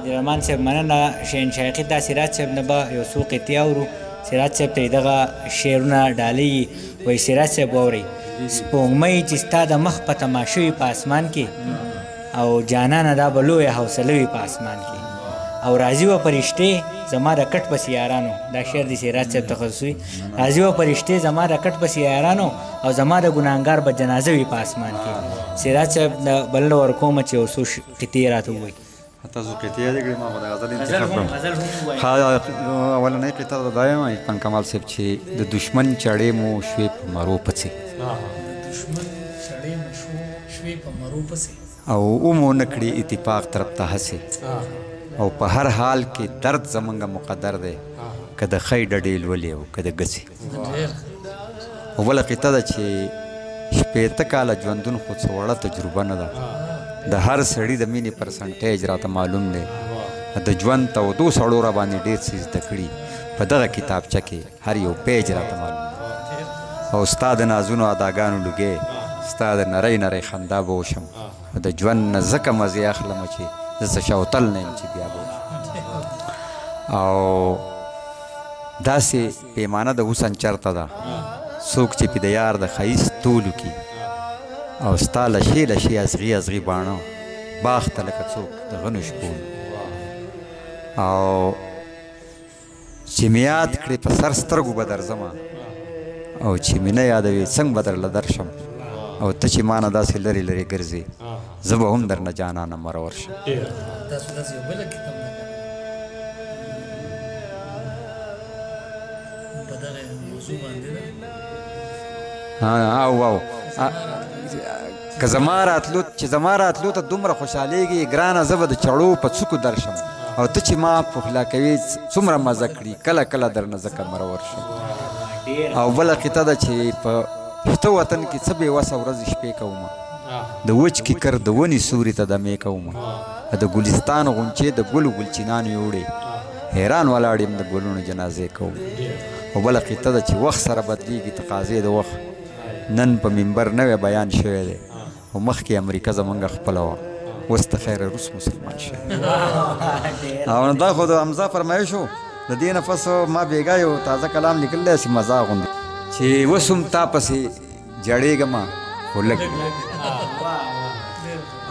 عبدالرحمن صاحب مننه شین شایقي دا سراج صاحب نه به یو څو قطعې اورو سراج صاحب ته دغه شعرونه ډالۍ وایي سراج صاحب واورئ سپوږمۍ چې ستا د مخ په تماشه وي په اسمان کې او جانانه دا به لویه حوصله وي په اسمان کې او راځي و پرشته زما د کټ پس یارانو دا شعر د سیرات صاحب تخصصي راځي و پرشته زما د کټ پس یارانو او زما د ګناګار به جنازه وي په اسمان کې سیرات صاحب بل ور کوم چې اوسو قطعې راته ووایي تاسو قطعې یادې کړې ما خو د غزل انتخاب کړم اولنۍ قطعه دا یم عرفان کمال صاحب چې د دشمن چړې مو شوې په مرو پسې دشمن چړې مو شوې په مرو پسې او اومو نکړي اتفاق طرف ته هسې او په هر حال کې درد زمونږ مقدر دی که د خی ډډې لولې او که د ګسې اوله قطه ده چې شپېته کاله ژوندون خو څه وړه تجربه نه ده د هر سړي د مینې پرسنټیج راته معلوم دی د ژوند تودو سړو را باندې ډېر څه زده کړي په دغه کتابچه کې هر یو پیج راته معلوم دی او ستا د نازونو اداګانو لږې ستا د نری نری خندا به وشم نو د ژوند نه ځکه مزې اخلم چې زه څه شوتل نه یم چې بیا به او داسې پیمانه د حسن چرته ده څوک چې په د یار د ښایست تولو کې او ستا لشې لشې ازغي ازغي باڼه باغ ته لکه څوک د غنو شپو او چې مې یاد کړې په سر سترګو به درځم او چې مې نه یادوې څنګه به درله درشم او ته چې ما نه داسې لرې لرې ګرځې زه به هم درنه جانانه مرور شم ها او او که زما راتلو چې زما راتلو ته دومره خوشحالېږي ګرانه زه به د چړو په څوکو درشم او ته چې ما پخلا کوي څومره مزه کړي کله کله درنه ځکه مرور شم او بله قطعه ده چې په پښته وطن کې څه بې وسه ورځې شپې کوم د وچ کې کر د ونې سوري ته دمې کوم د ګلستان غونچې د ګلو ګلچینان یوړې حیران ولاړ یم د ګلونو جنازې کوم او بله قطعه ده چې وخت سره بدلیږي تقاضې د وخت نن په منبر نوی بیان شوی دی او مخکې امریکا زمونږ خپله وه اوس د خیره روس مسلمان شي او دا خو د حمزه فرمایش وو د دې نه پس ما بیګا یو تازه کلام لیکل دی چې مزه غوندي چې وسم تا پسې جړېږم ولګ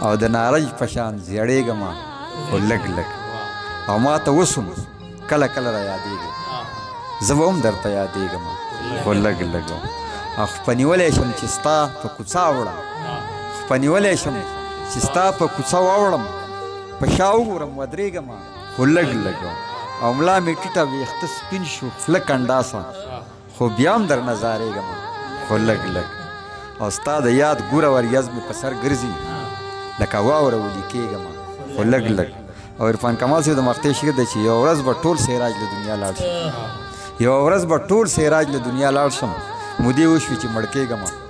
او د نارنج پشان زیړېږم ولګ لګ او ما ته وسم کله کله را یادېږي زه به هم درته یادېږم خو لږ لږ او خو په نیولی شم چې ستا په کوڅه وړم خو په نیولی شم چې ستا په کوڅه واوړم په شا وګورم ودرېږم خو لږ لږ او ملا مې ټیټه ویښته سپین شو خوله کنډاسه خو بیا هم درنه زارېږم خو لږ لږ او ستا د یاد ګوره وریځ مې په سر ګرځي لکه واوره ولي کېږم خو لږ لږ او عرفان کمال صاحب د مختې شعر دی چې یو ورځ به ټول سیراج له دنیا لاړ شم یو ورځ به ټول سیراج له دنیا لاړ شم مودې وشوې چې مړ کېږم